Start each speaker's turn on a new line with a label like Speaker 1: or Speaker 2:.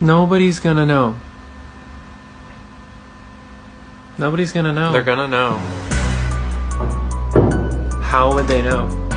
Speaker 1: Nobody's gonna know. Nobody's gonna know.
Speaker 2: They're gonna know.
Speaker 1: How would they know?